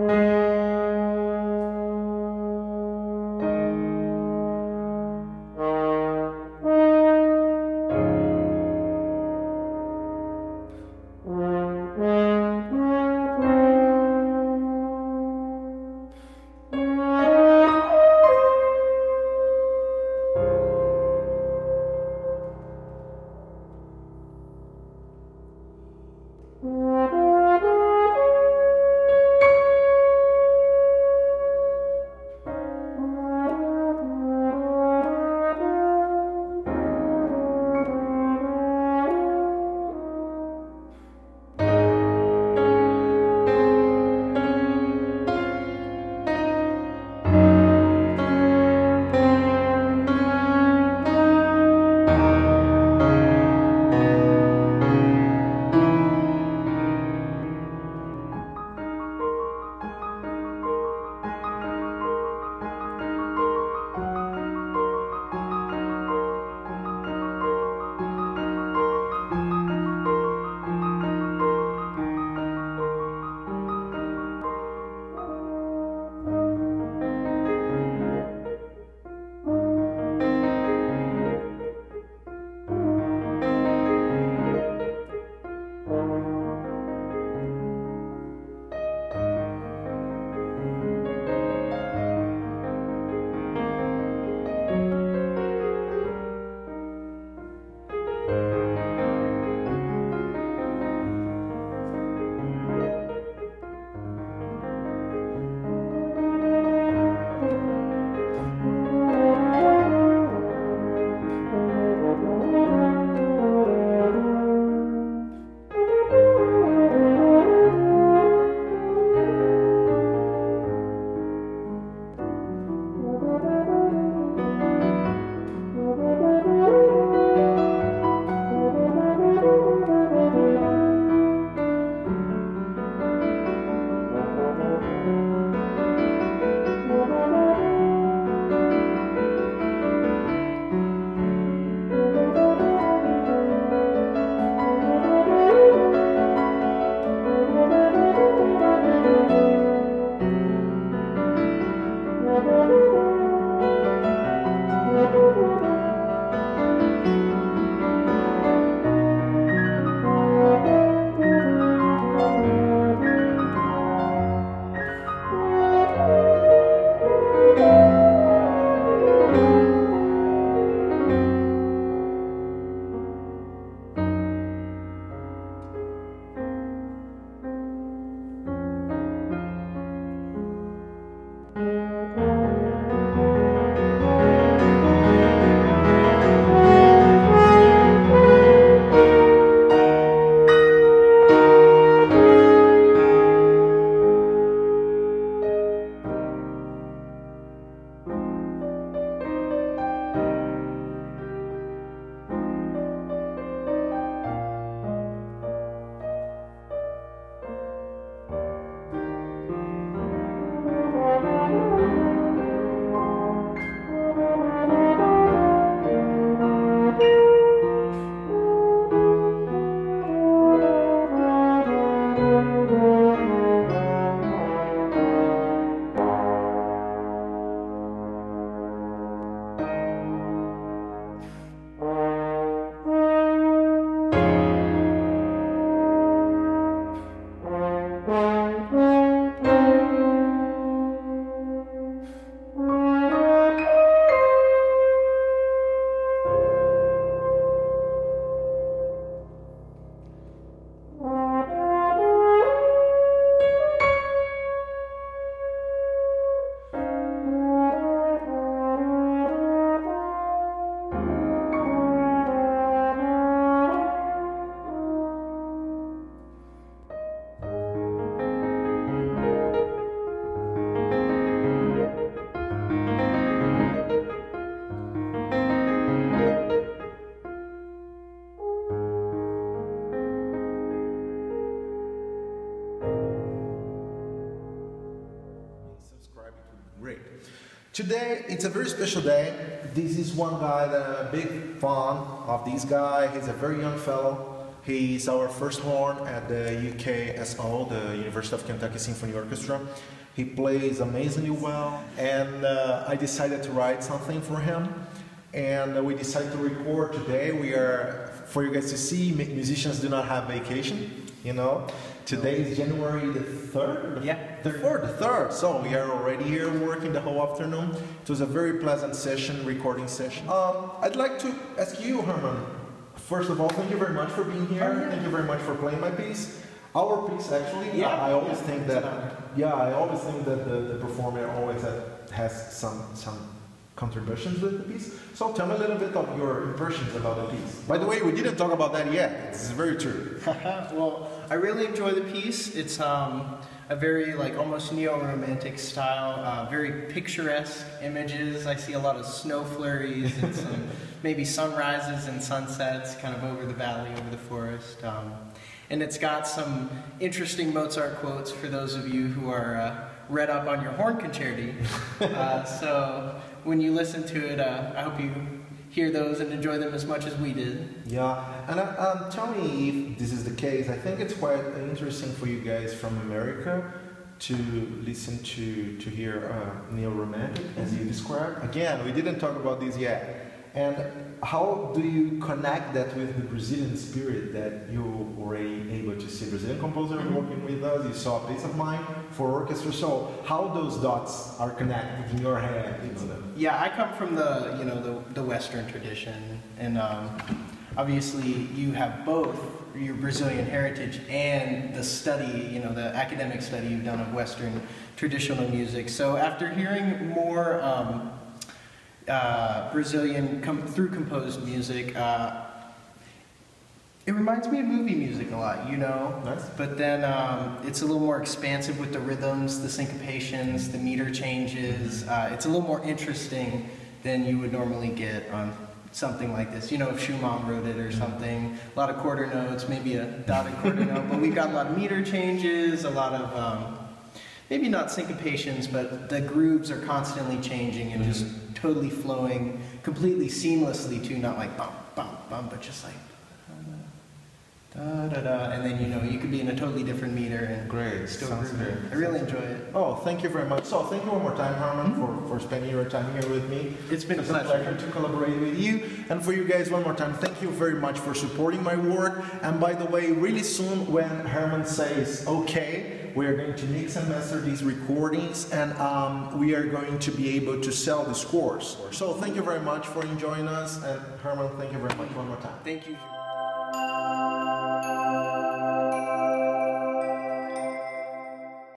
Mm-hmm. Today, it's a very special day. This is one guy that I'm a big fan of this guy. He's a very young fellow. He's our first horn at the UKSO, the University of Kentucky Symphony Orchestra. He plays amazingly well, and uh, I decided to write something for him. And we decided to record today. We are, for you guys to see, musicians do not have vacation, you know. Today is January the 3rd? Yeah. The 4th, the 3rd. So we are already here working the whole afternoon. It was a very pleasant session, recording session. Um, I'd like to ask you, Herman, first of all, thank you very much for being here. Oh, yeah. Thank you very much for playing my piece. Our piece, actually, Yeah. I, I always Yeah, think that, yeah, I always think that the, the performer always has some, some contributions with the piece. So tell me a little bit of your impressions about the piece. By the way, we didn't talk about that yet. It's very true. well, I really enjoy the piece. It's um, a very like almost neo-romantic style, uh, very picturesque images. I see a lot of snow flurries and some maybe sunrises and sunsets, kind of over the valley, over the forest. Um, and it's got some interesting Mozart quotes for those of you who are uh, read up on your horn concerti. uh, so when you listen to it, uh, I hope you hear those and enjoy them as much as we did. Yeah, and uh, um, tell me if this is the case. I think it's quite interesting for you guys from America to listen to to hear uh, neo-romantic as you described. Again, we didn't talk about this yet. And how do you connect that with the Brazilian spirit that you already able to see Brazilian composer Mhm. working with us? You saw a piece of mine for orchestra. So how those dots are connected in your head? You know, Yeah, I come from the you know the, the Western tradition, and um, obviously you have both your Brazilian heritage and the study, you know, the academic study you've done of Western traditional music. So after hearing more um, uh, Brazilian com- through composed music. Uh, it reminds me of movie music a lot, you know. Nice. But then um, it's a little more expansive with the rhythms, the syncopations, the meter changes. Uh, it's a little more interesting than you would normally get on something like this. You know, if Schumann wrote it or something, a lot of quarter notes, maybe a dotted quarter note. But we've got a lot of meter changes, a lot of um, maybe not syncopations, but the grooves are constantly changing and just totally flowing completely seamlessly to not like bum bum bum, but just like da da da, and then you know you could be in a totally different meter and Great, still sounds grooving. I really enjoy it. Oh, thank you very much. So thank you one more time, Herman, mm-hmm. for, for spending your time here with me. It's been a It's pleasure. to collaborate with you. And for you guys, one more time, thank you very much for supporting my work. And by the way, really soon when Herman says okay, we are going to mix and master these recordings and um, we are going to be able to sell the scores. So thank you very much for enjoying us. And Herman, thank you very much one more time. Thank you.